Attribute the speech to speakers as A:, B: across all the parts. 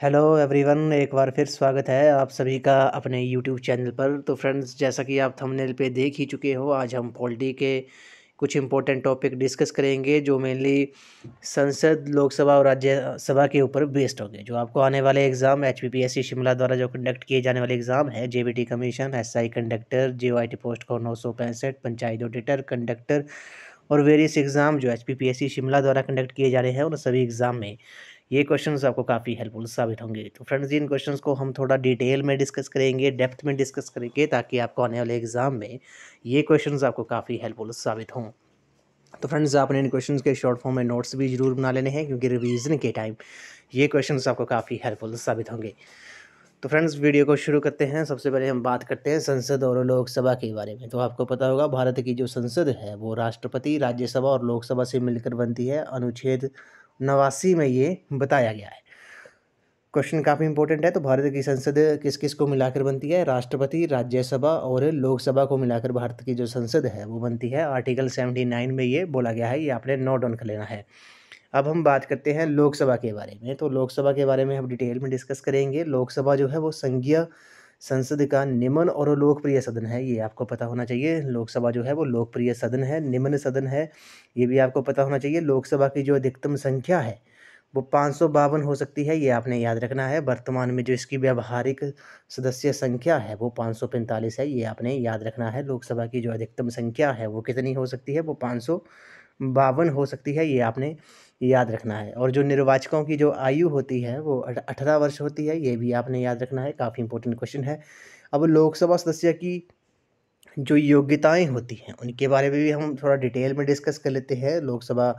A: Hello everyone एक बार फिर स्वागत है आप सभी का अपने यूट्यूब चैनल पर। तो फ्रेंड्स जैसा कि आप थंबनेल पे देख ही चुके हो, आज हम पॉलिटी के कुछ इंपॉर्टेंट टॉपिक डिस्कस करेंगे, जो मेनली संसद, लोकसभा और राज्यसभा के ऊपर बेस्ड होंगे। जो आपको आने वाले एग्ज़ाम एच पी शिमला द्वारा जो कंडक्ट किए जाने वाले एग्ज़ाम है जेबीटी कमीशन एसआई कंडक्टर जे पोस्ट को नौ सौ पैंसठ, पंचायत ऑडिटर कंडक्टर और वेरियस एग्ज़ाम जो एचपीपीएससी शिमला द्वारा कंडक्ट किए जा रहे हैं, उन सभी एग्ज़ाम में। ये क्वेश्चंस आपको काफ़ी हेल्पफुल साबित होंगे। तो फ्रेंड्स इन क्वेश्चंस को हम थोड़ा डिटेल में डिस्कस करेंगे डेप्थ में डिस्कस करेंगे, ताकि आपको आने वाले एग्ज़ाम में ये क्वेश्चंस आपको काफ़ी हेल्पफुल साबित हों। तो फ्रेंड्स आपने इन क्वेश्चंस के शॉर्ट फॉर्म में नोट्स भी ज़रूर बना लेने हैं, क्योंकि रिवीजन के टाइम ये क्वेश्चन आपको काफ़ी हेल्पफुल साबित होंगे। तो फ्रेंड्स वीडियो को शुरू करते हैं। सबसे पहले हम बात करते हैं संसद और लोकसभा के बारे में। तो आपको पता होगा, भारत की जो संसद है, वो राष्ट्रपति, राज्यसभा और लोकसभा से मिलकर बनती है। अनुच्छेद नवासी में ये बताया गया है। क्वेश्चन काफ़ी इंपॉर्टेंट है तो भारत की संसद किस किस को मिलाकर बनती है? राष्ट्रपति, राज्यसभा और लोकसभा को मिलाकर भारत की जो संसद है, वो बनती है। आर्टिकल सेवेंटी नाइन में ये बोला गया है, ये आपने नोट डाउन कर लेना है। अब हम बात करते हैं लोकसभा के बारे में तो लोकसभा के बारे में हम डिटेल में डिस्कस करेंगे। लोकसभा जो है, वो संघीय संसद का निम्न और लोकप्रिय सदन है, ये आपको पता होना चाहिए। लोकसभा जो है वो लोकप्रिय सदन है, निम्न सदन है। ये भी आपको पता होना चाहिए, लोकसभा की जो अधिकतम संख्या है, वो पाँच सौ बावन हो सकती है, ये आपने याद रखना है। वर्तमान में जो इसकी व्यावहारिक सदस्य संख्या है, वो पाँच सौ पैंतालीस है, ये आपने याद रखना है। लोकसभा की जो अधिकतम संख्या है, वो कितनी हो सकती है, वो पाँच हो सकती है, ये आपने याद रखना है। और जो निर्वाचकों की जो आयु होती है, वो अठारह वर्ष होती है, ये भी आपने याद रखना है, काफ़ी इंपॉर्टेंट क्वेश्चन है। अब लोकसभा सदस्य की जो योग्यताएँ होती हैं, उनके बारे में भी हम थोड़ा डिटेल में डिस्कस कर लेते हैं। लोकसभा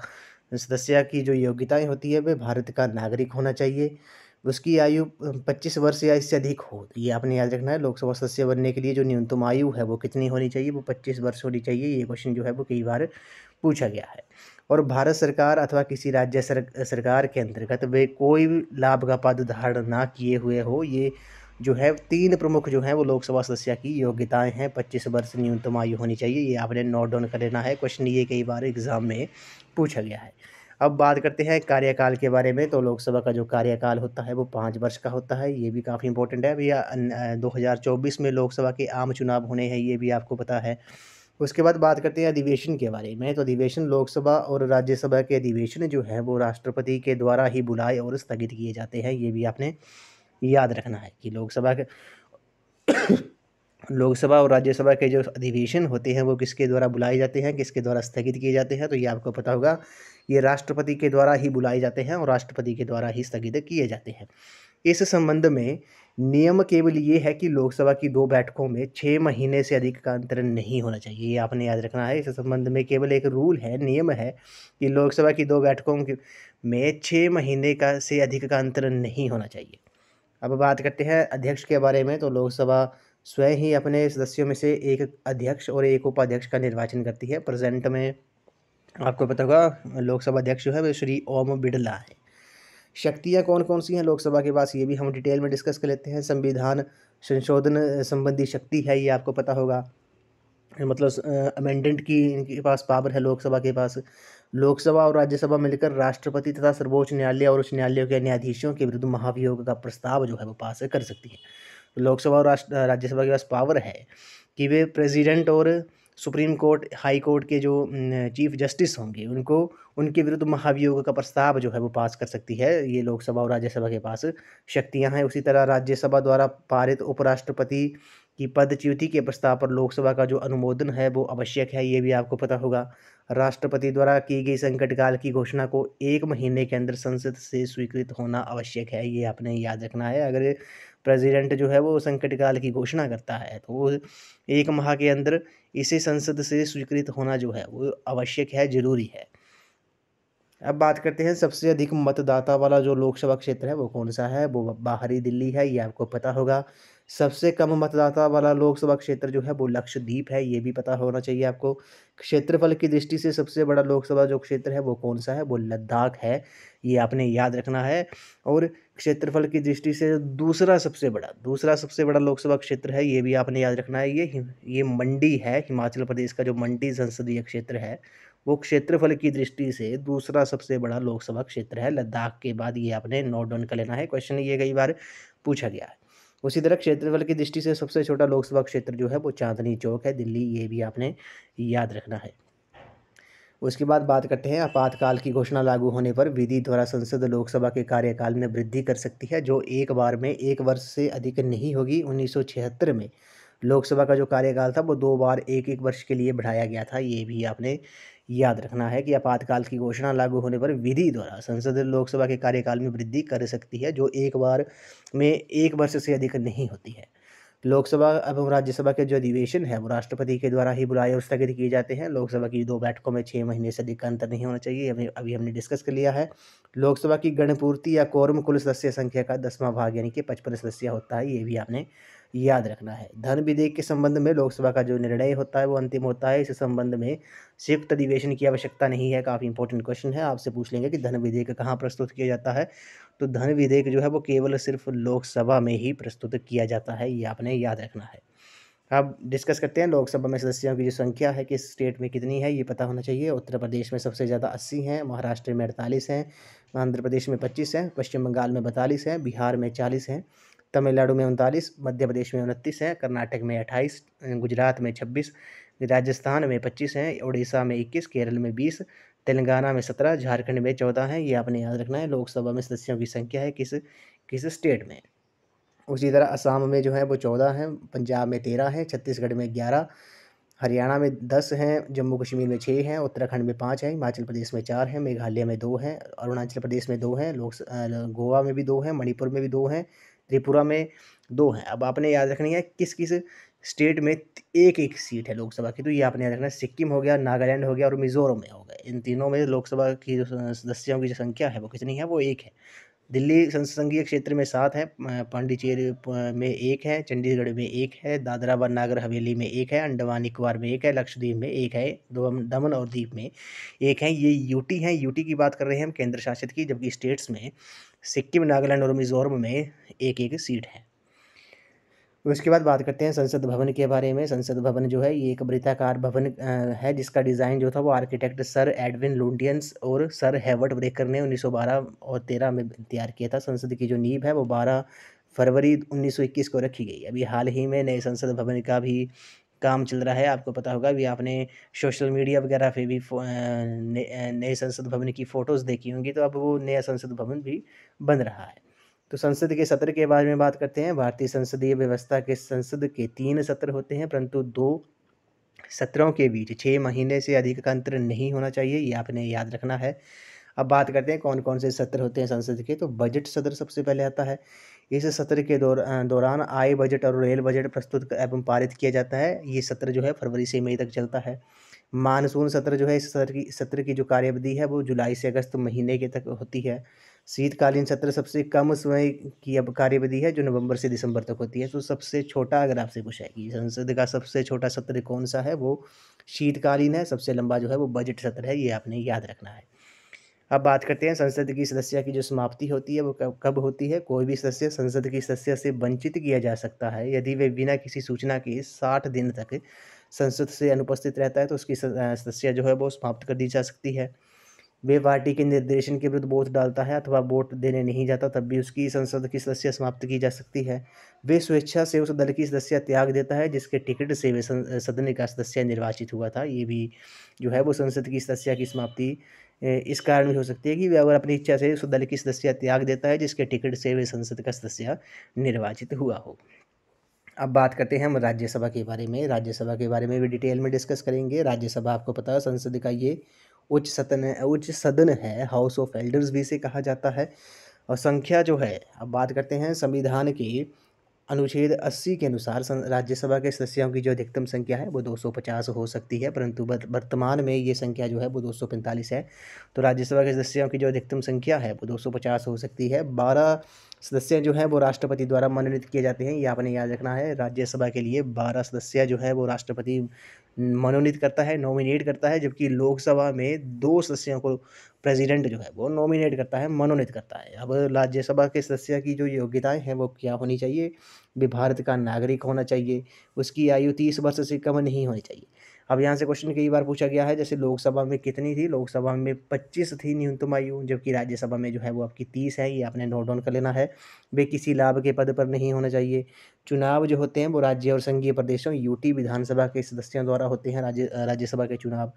A: सदस्य की जो योग्यताएँ होती है वह भारत का नागरिक होना चाहिए। उसकी आयु पच्चीस वर्ष या इससे अधिक हो तो ये आपने याद रखना है। लोकसभा सदस्य बनने के लिए जो न्यूनतम आयु है, वो कितनी होनी चाहिए? वो पच्चीस वर्ष होनी चाहिए, ये क्वेश्चन जो है, वो कई बार पूछा गया है। और भारत सरकार अथवा किसी राज्य सर, सरकार के अंतर्गत वे कोई लाभ का पद धारण ना किए हुए हो ये जो है तीन प्रमुख जो हैं वो लोकसभा सदस्य की योग्यताएँ हैं। पच्चीस वर्ष न्यूनतम आयु होनी चाहिए ये आपने नोट डाउन कर लेना है। क्वेश्चन ये कई बार एग्ज़ाम में पूछा गया है। अब बात करते हैं कार्यकाल के बारे में तो लोकसभा का जो कार्यकाल होता है वो पाँच वर्ष का होता है ये भी काफ़ी इंपॉर्टेंट है। भैया दो हज़ार चौबीस में लोकसभा के आम चुनाव होने हैं ये भी आपको पता है। उसके बाद बात करते हैं अधिवेशन के बारे में। तो अधिवेशन लोकसभा और राज्यसभा के अधिवेशन जो है, वो राष्ट्रपति के द्वारा ही बुलाए और स्थगित किए जाते हैं। ये भी आपने याद रखना है कि लोकसभा के लोकसभा और राज्यसभा के जो अधिवेशन होते हैं, वो किसके द्वारा बुलाए जाते हैं, किसके द्वारा स्थगित किए जाते हैं? तो ये आपको पता होगा, ये राष्ट्रपति के द्वारा ही बुलाए जाते हैं और राष्ट्रपति के द्वारा ही स्थगित किए जाते हैं। इस संबंध में नियम केवल ये है कि लोकसभा की दो बैठकों में छः महीने से अधिक का अंतरण नहीं होना चाहिए, ये आपने याद रखना है। इस संबंध में केवल एक रूल है, नियम है कि लोकसभा की दो बैठकों में छः महीने का से अधिक का अंतरण नहीं होना चाहिए। अब बात करते हैं अध्यक्ष के बारे में तो लोकसभा स्वयं ही अपने सदस्यों में से एक अध्यक्ष और एक उपाध्यक्ष का निर्वाचन करती है। प्रेजेंट में आपको पता होगा, लोकसभा अध्यक्ष जो है वो श्री ओम बिड़ला है। शक्तियाँ कौन कौन सी हैं? लोकसभा के पास ये भी हम डिटेल में डिस्कस कर लेते हैं। संविधान संशोधन संबंधी शक्ति है, ये आपको पता होगा। मतलब अमेंडेंट की इनके पास पावर है लोकसभा के पास। लोकसभा और राज्यसभा मिलकर राष्ट्रपति तथा सर्वोच्च न्यायालय और उच्च न्यायालयों के न्यायाधीशों के विरुद्ध महाभियोग का प्रस्ताव जो है वो पास कर सकती है। लोकसभा और राज्यसभा के पास पावर है कि वे प्रेसिडेंट और सुप्रीम कोर्ट, हाई कोर्ट के जो चीफ जस्टिस होंगे, उनको, उनके विरुद्ध महाभियोग का प्रस्ताव जो है वो पास कर सकती है। ये लोकसभा और राज्यसभा के पास शक्तियाँ हैं। उसी तरह राज्यसभा द्वारा पारित उपराष्ट्रपति की पदच्युति के प्रस्ताव पर लोकसभा का जो अनुमोदन है वो आवश्यक है, ये भी आपको पता होगा। राष्ट्रपति द्वारा की गई संकट काल की घोषणा को एक महीने के अंदर संसद से स्वीकृत होना आवश्यक है, ये आपने याद रखना है। अगर प्रेसिडेंट जो है वो संकट काल की घोषणा करता है तो वो एक माह के अंदर इसे संसद से स्वीकृत होना जो है वो आवश्यक है ज़रूरी है। अब बात करते हैं सबसे अधिक मतदाता वाला जो लोकसभा क्षेत्र है, वो कौन सा है? वो बाहरी दिल्ली है, ये आपको पता होगा। सबसे कम मतदाता वाला लोकसभा क्षेत्र जो है, वो लक्षद्वीप है, ये भी पता होना चाहिए आपको। क्षेत्रफल की दृष्टि से सबसे बड़ा लोकसभा जो क्षेत्र है, वो कौन सा है? वो लद्दाख है, ये आपने याद रखना है। और क्षेत्रफल की दृष्टि से दूसरा सबसे बड़ा, दूसरा सबसे बड़ा लोकसभा क्षेत्र है, ये भी आपने याद रखना है। ये ये मंडी है, हिमाचल प्रदेश का जो मंडी संसदीय क्षेत्र है वो क्षेत्रफल की दृष्टि से दूसरा सबसे बड़ा लोकसभा क्षेत्र है, लद्दाख के बाद ये आपने नोट डाउन कर लेना है। क्वेश्चन ये कई बार पूछा गया है। उसी तरह क्षेत्रफल की दृष्टि से सबसे छोटा लोकसभा क्षेत्र जो है वो चांदनी चौक है। दिल्ली ये भी आपने याद रखना है। उसके बाद बात करते हैं, आपातकाल की घोषणा लागू होने पर विधि द्वारा संसद लोकसभा के कार्यकाल में वृद्धि कर सकती है, जो एक बार में एक वर्ष से अधिक नहीं होगी। उन्नीस सौ छिहत्तर में लोकसभा का जो कार्यकाल था, वो दो बार एक एक वर्ष के लिए बढ़ाया गया था। ये भी आपने याद रखना है कि आपातकाल की घोषणा लागू होने पर विधि द्वारा संसद लोकसभा के कार्यकाल में वृद्धि कर सकती है, जो एक बार में एक वर्ष से अधिक नहीं होती है। लोकसभा एवं राज्यसभा के जो अधिवेशन है, वो राष्ट्रपति के द्वारा ही बुलाए और स्थगित किए जाते हैं। लोकसभा की दो बैठकों में छः महीने से अधिक का अंतर नहीं होना चाहिए, अभी अभी हमने डिस्कस कर लिया है। लोकसभा की गणपूर्ति या कोरम कुल सदस्य संख्या का दसवां भाग, यानी कि पचपन सदस्य होता है, ये भी आपने याद रखना है। धन विधेयक के संबंध में लोकसभा का जो निर्णय होता है, वो अंतिम होता है। इस संबंध में संयुक्त अधिवेशन की आवश्यकता नहीं है। काफ़ी इंपॉर्टेंट क्वेश्चन है। आपसे पूछ लेंगे कि धन विधेयक कहाँ प्रस्तुत किया जाता है। तो धन विधेयक जो है, वो केवल सिर्फ़ लोकसभा में ही प्रस्तुत किया जाता है। ये आपने याद रखना है। अब डिस्कस करते हैं। लोकसभा में सदस्यों की जो संख्या है, किस स्टेट में कितनी है, ये पता होना चाहिए। उत्तर प्रदेश में सबसे ज़्यादा अस्सी हैं। महाराष्ट्र में अड़तालीस हैं। आंध्र प्रदेश में पच्चीस हैं। पश्चिम बंगाल में बतालीस हैं। बिहार में चालीस हैं। तमिलनाडु में उनतालीस, मध्य प्रदेश में उनतीस हैं, कर्नाटक में अट्ठाईस, गुजरात में छब्बीस, राजस्थान में पच्चीस हैं उड़ीसा में इक्कीस, केरल में बीस, तेलंगाना में सत्रह, झारखंड में चौदह हैं। ये आपने याद रखना है, लोकसभा में सदस्यों की संख्या है किस किस स्टेट में? उसी तरह असम में जो है वो चौदह हैं, पंजाब में तेरह हैं, छत्तीसगढ़ में ग्यारह, हरियाणा में दस हैं, जम्मू कश्मीर में छः हैं, उत्तराखंड में पाँच हैं, हिमाचल प्रदेश में चार हैं, मेघालय में दो हैं, अरुणाचल प्रदेश में दो हैं, लोक गोवा में भी दो हैं, मणिपुर में भी दो हैं त्रिपुरा में दो हैं। अब आपने याद रखनी है किस किस स्टेट में एक एक सीट है लोकसभा की तो ये आपने याद रखना सिक्किम हो गया, नागालैंड हो गया और मिज़ोरम में हो गया। इन तीनों में लोकसभा की जो सदस्यों की जो संख्या है वो कितनी है? वो एक है। दिल्ली संसदीय क्षेत्र में सात है पांडिचेरी में एक है, चंडीगढ़ में एक है दादरा व नागर हवेली में एक है, अंडमान निकोबार में एक है, लक्षद्वीप में एक है, दमन और द्वीप में एक है। ये यूटी हैं, यूटी की बात कर रहे हैं हम केंद्र शासित की, जबकि स्टेट्स में सिक्किम, नागालैंड और मिज़ोरम में एक एक सीट है। उसके बाद बात करते हैं संसद भवन के बारे में। संसद भवन जो है, ये एक वृत्ताकार भवन है, जिसका डिज़ाइन जो था वो आर्किटेक्ट सर एडविन लुंडियंस और सर हेवर्ट ब्रेकर ने 1912 और 13 में तैयार किया था। संसद की जो नींव है, वो 12 फरवरी 1921 को रखी गई अभी हाल ही में नए संसद भवन का भी काम चल रहा है। आपको पता होगा भी आपने सोशल मीडिया वगैरह पे भी नए संसद भवन की फ़ोटोज़ देखी होंगी तो अब वो नया संसद भवन भी बन रहा है। तो संसद के सत्र के बारे में बात करते हैं। भारतीय संसदीय व्यवस्था के संसद के तीन सत्र होते हैं, परंतु दो सत्रों के बीच छः महीने से अधिक का अंतर नहीं होना चाहिए, ये आपने याद रखना है। अब बात करते हैं कौन कौन से सत्र होते हैं संसद के तो बजट सत्र सबसे पहले आता है। इस सत्र के दौर दौरान आय बजट और रेल बजट प्रस्तुत एवं पारित किया जाता है। ये सत्र जो है फरवरी से मई तक चलता है। मानसून सत्र जो है इस सत्र की सत्र की जो कार्यविधि है, वो जुलाई से अगस्त महीने के तक होती है। शीतकालीन सत्र सबसे कम समय की अब कार्यविधि है, जो नवंबर से दिसंबर तक होती है। तो सबसे छोटा अगर आपसे पूछा है कि संसद का सबसे छोटा सत्र कौन सा है, वो शीतकालीन है, सबसे लंबा जो है वो बजट सत्र है, ये आपने याद रखना है। अब बात करते हैं संसद की सदस्य की जो समाप्ति होती है, वो कब कब होती है? कोई भी सदस्य संसद की सदस्य से वंचित किया जा सकता है। यदि वे बिना किसी सूचना के साठ दिन तक संसद से अनुपस्थित रहता है तो उसकी सदस्य जो है वो समाप्त कर दी जा सकती है। वे पार्टी के निर्देशन के विरुद्ध वोट डालता है अथवा वोट देने नहीं जाता, तब भी उसकी संसद की सदस्य समाप्त की जा सकती है। वे स्वेच्छा से उस दल की सदस्य त्याग देता है, जिसके टिकट से वे सदन का सदस्य निर्वाचित हुआ था। ये भी जो है वो संसद की सदस्य की समाप्ति इस कारण भी हो सकती है कि वे अगर अपनी इच्छा से उस दल की सदस्य त्याग देता है, जिसके टिकट से वे संसद का सदस्य निर्वाचित हुआ हो। अब बात करते हैं हम राज्यसभा के बारे में। राज्यसभा के बारे में भी डिटेल में डिस्कस करेंगे। राज्यसभा, आपको पता है, संसद का ये उच्च सदन है, उच्च सदन है हाउस ऑफ़ एल्डर्स भी इसे कहा जाता है। और संख्या जो है, अब बात करते हैं संविधान की। अनुच्छेद 80 के अनुसार राज्यसभा के सदस्यों की जो अधिकतम संख्या है, वो 250 हो सकती है, परंतु वर्तमान में ये संख्या जो है, वो 245 है। तो राज्यसभा के सदस्यों की जो अधिकतम संख्या है, वो 250 हो सकती है। बारह सदस्य जो हैं वो राष्ट्रपति द्वारा मनोनीत किए जाते हैं, ये आपने याद रखना है। राज्यसभा के लिए बारह सदस्य जो है वो राष्ट्रपति मनोनीत करता है, नॉमिनेट करता है, जबकि लोकसभा में दो सदस्यों को प्रेसिडेंट जो है वो नॉमिनेट करता है, मनोनीत करता है। अब राज्यसभा के सदस्य की जो योग्यताएँ हैं वो क्या होनी चाहिए? भी भारत का नागरिक होना चाहिए, उसकी आयु तीस वर्ष से कम नहीं होनी चाहिए। अब यहाँ से क्वेश्चन कई बार पूछा गया है, जैसे लोकसभा में कितनी थी? लोकसभा में पच्चीस थी न्यूनतम आयु, जबकि राज्यसभा में जो है वो आपकी तीस है, ये आपने नोट डाउन कर लेना है। वे किसी लाभ के पद पर नहीं होना चाहिए। चुनाव जो होते हैं, वो राज्य और संघीय प्रदेशों यूटी विधानसभा के सदस्यों द्वारा होते हैं, राज्य, राज्यसभा के चुनाव।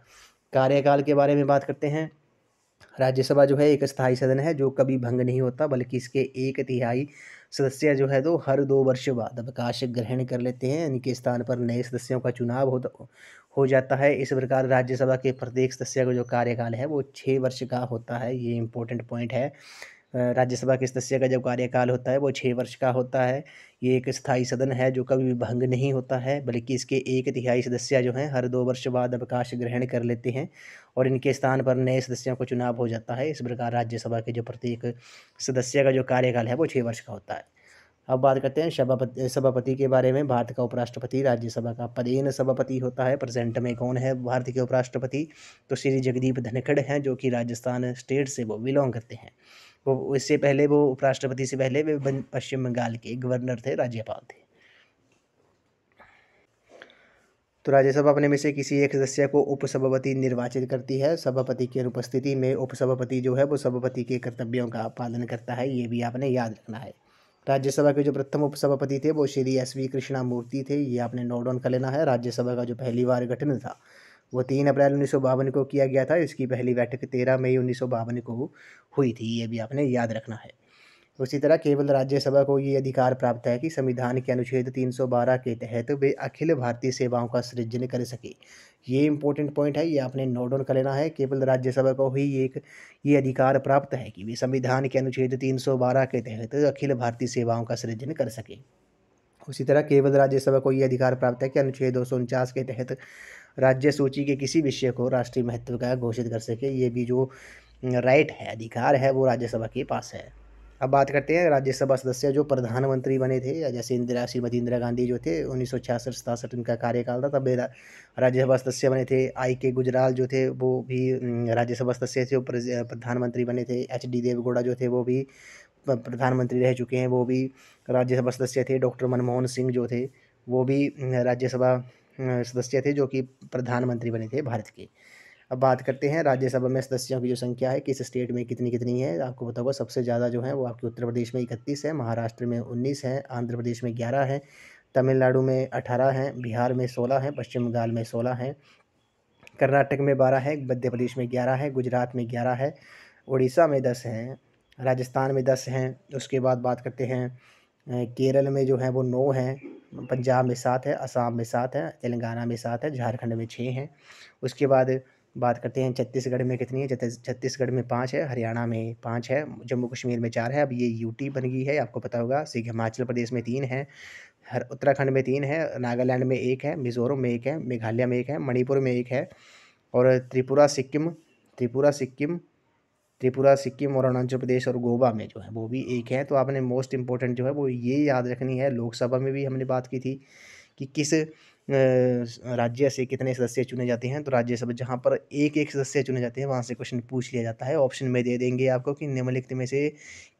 A: कार्यकाल के बारे में बात करते हैं। राज्यसभा जो है एक स्थायी सदन है, जो कभी भंग नहीं होता, बल्कि इसके एक तिहाई सदस्य जो है तो हर दो वर्ष बाद अवकाश ग्रहण कर लेते हैं। इनके स्थान पर नए सदस्यों का चुनाव होता, हो जाता है। इस प्रकार राज्यसभा के प्रत्येक सदस्य का जो कार्यकाल है, वो छः वर्ष का होता है। ये इम्पोर्टेंट पॉइंट है। राज्यसभा के सदस्य का जब कार्यकाल होता है, वो छः वर्ष का होता है। ये एक स्थायी सदन है, जो कभी भी भंग नहीं होता है, बल्कि इसके एक तिहाई सदस्य जो हैं, हर दो वर्ष बाद अवकाश ग्रहण कर लेते हैं और इनके स्थान पर नए सदस्यों को चुनाव हो जाता है। इस प्रकार राज्यसभा के जो प्रत्येक सदस्य का जो कार्यकाल है, वो छः वर्ष का होता है। अब बात करते हैं सभापति सभापति के बारे में। भारत का उपराष्ट्रपति, राज्यसभा का पदेन सभापति होता है। प्रेजेंट में कौन है? भारत के उपराष्ट्रपति तो श्री जगदीप धनखड़ हैं, जो कि राजस्थान स्टेट से वो बिलोंग करते हैं। वो इससे पहले, वो उपराष्ट्रपति से पहले वे पश्चिम बंगाल के गवर्नर थे, राज्यपाल थे। तो राज्यसभा अपने में से किसी एक सदस्य को उपसभापति निर्वाचित करती है। सभापति की अनुपस्थिति में उपसभापति जो है, वो सभापति के कर्तव्यों का पालन करता है, ये भी आपने याद रखना है। राज्यसभा के जो प्रथम उपसभापति थे, वो श्री एस वी कृष्णा मूर्ति थे, ये आपने नोट डाउन कर लेना है। राज्यसभा का जो पहली बार गठन था वो तीन अप्रैल उन्नीस सौ बावन को किया गया था, इसकी पहली बैठक तेरह मई उन्नीस सौ बावन को हुई थी, ये भी आपने याद रखना है। उसी तरह केवल राज्यसभा को ये अधिकार प्राप्त है कि संविधान के अनुच्छेद 312 के तहत वे अखिल भारतीय सेवाओं का सृजन कर सके। ये इंपॉर्टेंट पॉइंट है, ये आपने नोट डाउन कर लेना है। केवल राज्यसभा को ही एक, ये अधिकार प्राप्त है कि वे संविधान के अनुच्छेद 312 के तहत अखिल भारतीय सेवाओं का सृजन कर सके। उसी तरह केवल राज्यसभा को ये अधिकार प्राप्त है कि अनुच्छेद दो सौ उनचास के तहत राज्य सूची के किसी विषय को राष्ट्रीय महत्व का घोषित कर सके, ये भी जो राइट है, अधिकार है, वो राज्यसभा के पास है। अब बात करते हैं राज्यसभा सदस्य जो प्रधानमंत्री बने थे, जैसे इंदिरा, श्रीमती इंदिरा गांधी जो थे, उन्नीस सौ छियासठ, सतासठ उनका कार्यकाल था, तब राज्यसभा सदस्य बने थे। आई के गुजराल जो थे, वो भी राज्यसभा सदस्य थे प्रधानमंत्री बने थे। एच डी देवगौड़ा जो थे, वो भी प्रधानमंत्री रह चुके हैं, वो भी राज्यसभा सदस्य थे। डॉक्टर मनमोहन सिंह जो थे, वो भी राज्यसभा सदस्य थे जो कि प्रधानमंत्री बने थे भारत के। अब बात करते हैं राज्यसभा में सदस्यों की जो संख्या है, किस स्टेट में कितनी कितनी है, आपको बता होगा सबसे ज़्यादा जो है वो आपके उत्तर प्रदेश में इकतीस है, महाराष्ट्र में उन्नीस है, आंध्र प्रदेश में ग्यारह है, तमिलनाडु में अठारह हैं, बिहार में सोलह हैं, पश्चिम बंगाल में सोलह हैं, कर्नाटक में बारह है, मध्य प्रदेश में ग्यारह है, गुजरात में ग्यारह है उड़ीसा में दस हैं, राजस्थान में दस हैं, उसके बाद बात करते हैं केरल में जो है वो नौ हैं पंजाब में सात है, असम में सात है, तेलंगाना में सात है, झारखंड में छः हैं। उसके बाद बात करते हैं छत्तीसगढ़ में कितनी है छत्तीसगढ़ में पाँच है, हरियाणा में पाँच है, जम्मू कश्मीर में चार है। अब ये यूटी बन गई है, आपको पता होगा हिमाचल प्रदेश में तीन है, हर, उत्तराखंड में तीन है, नागालैंड में एक है, मिज़ोरम में एक है, मेघालय में एक है, मणिपुर में एक है और त्रिपुरा सिक्किम त्रिपुरा सिक्किम त्रिपुरा, सिक्किम और अरुणाचल प्रदेश और गोवा में जो है वो भी एक है। तो आपने मोस्ट इम्पोर्टेंट जो है वो ये याद रखनी है। लोकसभा में भी हमने बात की थी कि किस राज्य से कितने सदस्य चुने जाते हैं। तो राज्यसभा जहाँ पर एक एक सदस्य चुने जाते हैं, वहाँ से क्वेश्चन पूछ लिया जाता है। ऑप्शन में दे देंगे आपको कि निम्नलिखित में से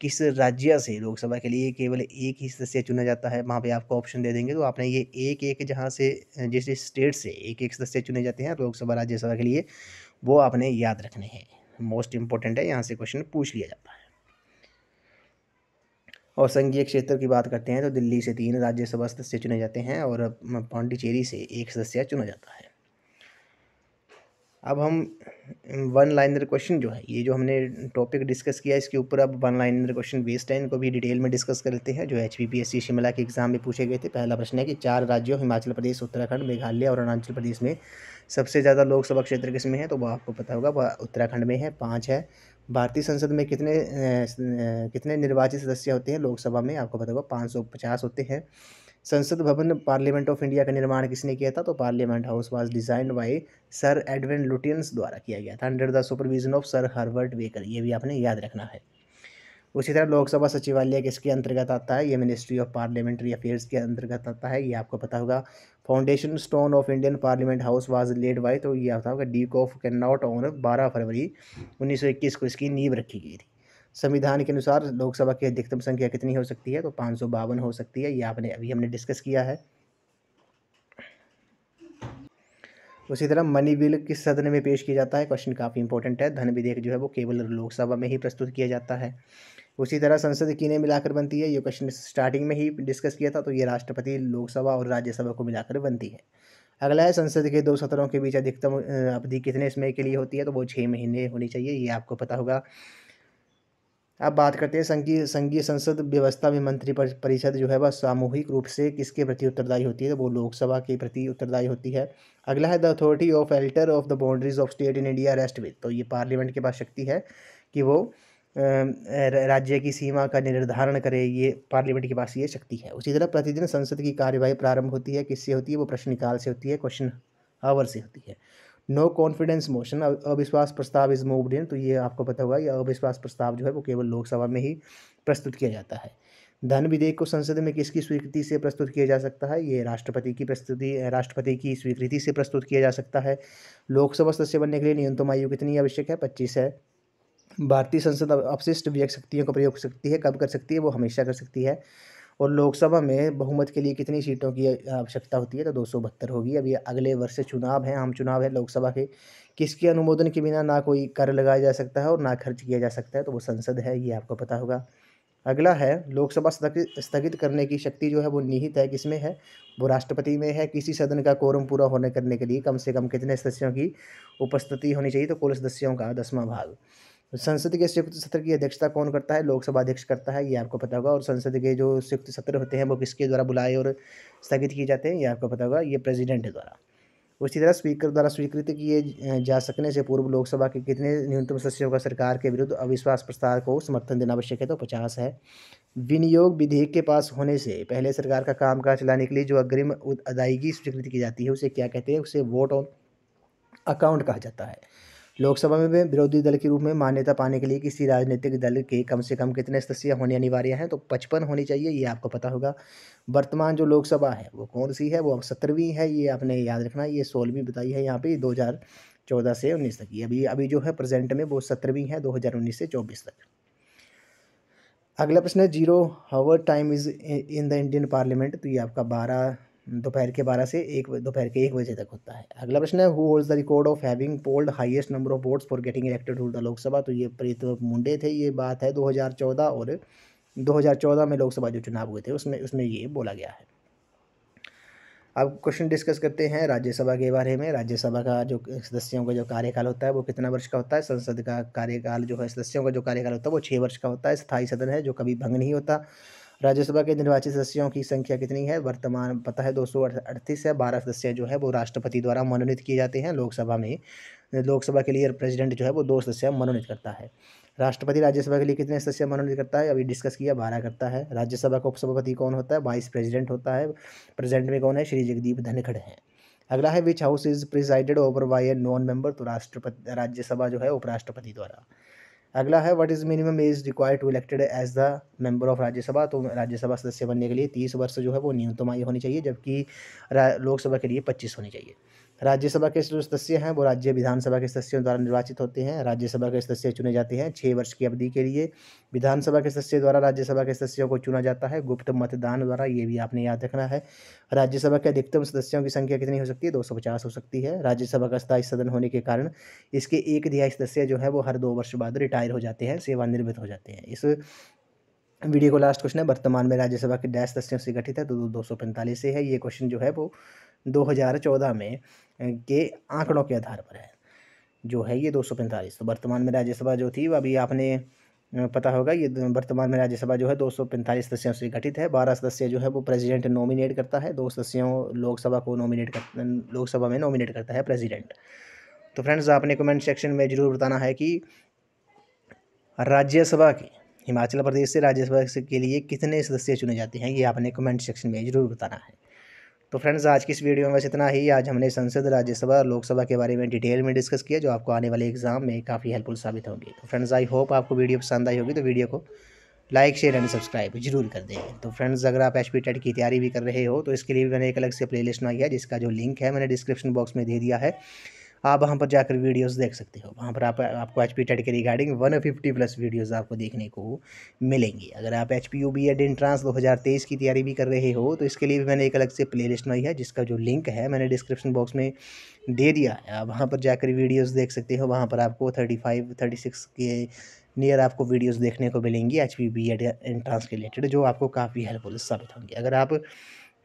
A: किस राज्य से लोकसभा के लिए केवल एक ही सदस्य चुना जाता है। वहाँ पे आपको ऑप्शन दे देंगे। तो आपने ये एक एक जहाँ से जिस स्टेट से एक एक सदस्य चुने जाते हैं लोकसभा, राज्यसभा के लिए, वो आपने याद रखने हैं। मोस्ट इंपॉर्टेंट है, यहाँ से क्वेश्चन पूछ लिया जाता है। और संघीय क्षेत्र की बात करते हैं तो दिल्ली से तीन राज्यसभा सदस्य चुने जाते हैं और पांडिचेरी से एक सदस्य चुना जाता है। अब हम वन लाइनर क्वेश्चन जो है, ये जो हमने टॉपिक डिस्कस किया, इसके ऊपर अब वन लाइनर क्वेश्चन बेस्ड है, इनको भी डिटेल में डिस्कस कर लेते हैं, जो एच पी शिमला के एग्ज़ाम में पूछे गए थे। पहला प्रश्न है कि चार राज्यों, हिमाचल प्रदेश, उत्तराखंड, मेघालय और अरुणाचल प्रदेश में सबसे ज़्यादा लोकसभा क्षेत्र किसमें है? तो वो आपको पता होगा, वह उत्तराखंड में है, पाँच है। भारतीय संसद में कितने कितने निर्वाचित सदस्य होते हैं लोकसभा में? आपको पता होगा, पाँच सौ पचास होते हैं। संसद भवन पार्लियामेंट ऑफ़ इंडिया का निर्माण किसने किया था? तो parliament house was designed by sir Edwin Lutyens द्वारा किया गया था। Under the supervision of sir Herbert Baker ये भी आपने याद रखना है। उसी तरह लोकसभा सचिवालय किसके अंतर्गत आता है? ये मिनिस्ट्री ऑफ़ पार्लियामेंट्री अफेयर्स के अंतर्गत आता है, ये आपको पता होगा। Foundation stone of Indian parliament house was laid by तो ये आता होगा D cough Connaught on बारह फरवरी उन्नीस सौ इक्कीस को इसकी नींव रखी गई थी। संविधान के अनुसार लोकसभा की अधिकतम संख्या कितनी हो सकती है? तो पाँच सौ बावन हो सकती है। ये आपने अभी हमने डिस्कस किया है। उसी तरह मनी बिल किस सदन में पेश किया जाता है? क्वेश्चन काफ़ी इंपॉर्टेंट है। धन विधेयक जो है वो केवल लोकसभा में ही प्रस्तुत किया जाता है। उसी तरह संसद किन्हें मिलाकर बनती है? ये क्वेश्चन स्टार्टिंग में ही डिस्कस किया था तो ये राष्ट्रपति, लोकसभा और राज्यसभा को मिलाकर बनती है। अगला है, संसद के दो सत्रों के बीच अधिकतम अवधि कितने समय के लिए होती है? तो वो छः महीने होनी चाहिए, ये आपको पता होगा। अब बात करते हैं संघीय संघीय संसद व्यवस्था में मंत्री परिषद जो है वह सामूहिक रूप से किसके प्रति उत्तरदायी होती है? तो वो लोकसभा के प्रति उत्तरदायी होती है। अगला है, the authority of alter of the boundaries of state in India rest with. तो ये पार्लियामेंट के पास शक्ति है कि वो राज्य की सीमा का निर्धारण करे, ये पार्लियामेंट के पास ये शक्ति है। उसी तरह प्रतिदिन संसद की कार्यवाही प्रारंभ होती है। किससे होती है? वो प्रश्नकाल से होती है, क्वेश्चन आवर से होती है। नो कॉन्फिडेंस मोशन अविश्वास प्रस्ताव इज़ मूव्ड इन तो ये आपको पता होगा, ये अविश्वास प्रस्ताव जो है वो केवल लोकसभा में ही प्रस्तुत किया जाता है। धन विधेयक को संसद में किसकी स्वीकृति से प्रस्तुत किया जा सकता है? ये राष्ट्रपति की प्रस्तुति, राष्ट्रपति की स्वीकृति से प्रस्तुत किया जा सकता है। लोकसभा सदस्य बनने के लिए न्यूनतम आयु कितनी आवश्यक है? पच्चीस है। भारतीय संसद अपशिष्ट व्यय शक्तियों का प्रयोग सकती है, कब कर सकती है? वो हमेशा कर सकती है। और लोकसभा में बहुमत के लिए कितनी सीटों की आवश्यकता होती है? तो दो सौ बहत्तर होगी। अभी अगले वर्ष चुनाव है, आम चुनाव है लोकसभा के। किसके अनुमोदन के बिना ना कोई कर लगाया जा सकता है और ना खर्च किया जा सकता है? तो वो संसद है, ये आपको पता होगा। अगला है, लोकसभा स्थगित करने की शक्ति जो है वो निहित है, किसमें है? वो राष्ट्रपति में है। किसी सदन का कोरम पूरा होने करने के लिए कम से कम कितने सदस्यों की उपस्थिति होनी चाहिए? तो कुल सदस्यों का दसवां भाग। संसद के संयुक्त सत्र की अध्यक्षता कौन करता है? लोकसभा अध्यक्ष करता है, ये आपको पता होगा। और संसद के जो संयुक्त सत्र होते हैं, वो किसके द्वारा बुलाए और स्थगित किए जाते हैं, ये आपको पता होगा, ये प्रेसिडेंट द्वारा। उसी तरह स्पीकर द्वारा स्वीकृत किए जा सकने से पूर्व लोकसभा के कितने न्यूनतम सदस्यों का सरकार के विरुद्ध अविश्वास प्रस्ताव को समर्थन देना आवश्यक है तो पचास है। विनियोग विधेयक के पास होने से पहले सरकार का कामकाज चलाने के लिए जो अग्रिम अदायगी स्वीकृत की जाती है, उसे क्या कहते हैं? उसे वोट ऑन अकाउंट कहा जाता है। लोकसभा में विरोधी दल के रूप में मान्यता पाने के लिए किसी राजनीतिक दल के कम से कम कितने सदस्य होने अनिवार्य हैं? तो पचपन होनी चाहिए, ये आपको पता होगा। वर्तमान जो लोकसभा है, वो कौन सी है? वो अब सत्रहवीं है, ये आपने याद रखना, ये सोलहवीं बताई है यहाँ पे, दो चौदह से उन्नीस तक। की अभी अभी जो है प्रेजेंट में, वो सत्रहवीं है, दो हज़ार उन्नीस से चौबीस तक। अगला प्रश्न है, zero hour time is in the Indian parliament तो ये आपका बारह दोपहर के बारह से एक दोपहर के एक बजे तक होता है। अगला प्रश्न है who holds the record of having polled highest number of votes for getting elected to the Lok Sabha? तो ये प्रीत मुंडे थे, ये बात है 2014 और 2014 में लोकसभा जो चुनाव हुए थे, उसमें उसमें ये बोला गया है। अब क्वेश्चन डिस्कस करते हैं राज्यसभा के बारे में। राज्यसभा का जो सदस्यों का जो कार्यकाल होता है, वो कितना वर्ष का होता है? संसद का कार्यकाल जो है, सदस्यों का जो कार्यकाल होता है, वो छः वर्ष का होता है। स्थायी सदन है, जो कभी भंग नहीं होता। राज्यसभा के निर्वाचित सदस्यों की संख्या कितनी है? वर्तमान पता है दो सौ अड़तीस है। बारह सदस्य जो है वो राष्ट्रपति द्वारा मनोनीत किए जाते हैं। लोकसभा में, लोकसभा के लिए प्रेसिडेंट जो है वो दो सदस्य मनोनीत करता है। राष्ट्रपति राज्यसभा के लिए कितने सदस्य मनोनीत करता है? अभी डिस्कस किया, बारह करता है। राज्यसभा का उपसभापति कौन होता है? वाइस प्रेसिडेंट होता है। प्रेसिडेंट में कौन है? श्री जगदीप धनखड़ है। अगला है which house is presided over by a non member तो राष्ट्रपति, राज्यसभा जो है, उपराष्ट्रपति द्वारा। अगला है what is minimum age required to elected as the member of Rajya Sabha? तो राज्यसभा सदस्य बनने के लिए तीस वर्ष जो है वो न्यूनतम आयु होनी चाहिए, जबकि लोकसभा के लिए पच्चीस होनी चाहिए। राज्यसभा के जो सदस्य हैं, वो राज्य विधानसभा के सदस्यों द्वारा निर्वाचित होते हैं। राज्यसभा के सदस्य चुने जाते हैं छः वर्ष की अवधि के लिए। विधानसभा के सदस्य द्वारा राज्यसभा के सदस्यों को चुना जाता है। गुप्त मतदान द्वारा, ये भी आपने याद रखना है। राज्यसभा के अधिकतम सदस्यों की संख्या कितनी हो सकती है? दो सौ पचास हो सकती है। राज्यसभा का स्थायी सदन होने के कारण इसके एक दिहाई सदस्य जो है, वो हर दो वर्ष बाद रिटायर हो जाते हैं, सेवानिवृत्त हो जाते हैं। इस वीडियो को लास्ट क्वेश्चन है, वर्तमान में राज्यसभा के डैश सदस्यों से गठित है तो दो सौ पैंतालीस से है। ये क्वेश्चन जो है वो 2014 में के आंकड़ों के आधार पर है, जो है ये दो सौ पैंतालीस। तो वर्तमान में राज्यसभा जो थी अभी आपने पता होगा, ये वर्तमान में राज्यसभा जो है दो सौ पैंतालीस सदस्यों से गठित है। बारह सदस्य जो है वो प्रेसिडेंट नॉमिनेट करता है, दो सदस्यों लोकसभा को नॉमिनेट कर लोकसभा में नॉमिनेट करता है प्रेसिडेंट तो फ्रेंड्स आपने कमेंट सेक्शन में ज़रूर बताना है कि राज्यसभा की हिमाचल प्रदेश से राज्यसभा के लिए कितने सदस्य चुने जाते हैं, ये आपने कमेंट सेक्शन में ज़रूर बताना है। तो फ्रेंड्स आज की इस वीडियो में बस इतना ही। आज हमने संसद, राज्यसभा और लोकसभा के बारे में डिटेल में डिस्कस किया, जो आपको आने वाले एग्ज़ाम में काफ़ी हेल्पफुल साबित होंगे। तो फ्रेंड्स आई होप आपको वीडियो पसंद आई होगी तो वीडियो को लाइक शेयर एंड सब्सक्राइब ज़रूर कर दें। तो फ्रेंड्स अगर आप एच पी टेट की तैयारी भी कर रहे हो तो इसके लिए भी मैंने एक अलग से प्ले लिस्ट है जिसका जो लिंक है मैंने डिस्क्रिप्शन बॉक्स में दे दिया है। आप वहाँ पर जाकर वीडियोस देख सकते हो। वहाँ पर आप, आपको एच पी के regarding one fifty plus videos आपको देखने को मिलेंगी। अगर आप H P U B Ed entrance दो हज़ार तेईस की तैयारी भी कर रहे हो तो इसके लिए भी मैंने एक अलग से प्ले लिस्ट बनाई है, जिसका जो लिंक है मैंने डिस्क्रिप्शन बॉक्स में दे दिया है। आप वहाँ पर जाकर वीडियोस देख सकते हो। वहाँ पर आपको थर्टी फाइव थर्टी सिक्स के नियर आपको वीडियोस देखने को मिलेंगी H P B Ed entrance के रिलेटेड जो आपको काफ़ी हेल्पफुल साबित होंगी। अगर आप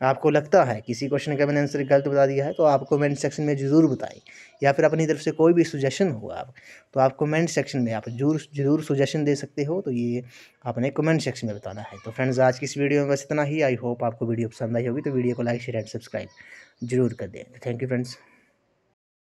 A: आपको लगता है किसी क्वेश्चन का मैंने आंसर गलत बता दिया है तो आप कमेंट सेक्शन में ज़रूर बताएँ, या फिर अपनी तरफ़ से कोई भी सुजेशन हो आप तो आप कमेंट सेक्शन में आप ज़रूर ज़रूर सुजेशन दे सकते हो तो ये आपने कमेंट सेक्शन में बताना है। तो फ्रेंड्स आज की इस वीडियो में बस इतना ही आई होप आपको वीडियो पसंद आई होगी तो वीडियो को लाइक शेयर एंड सब्सक्राइब ज़रूर कर दें। Thank you friends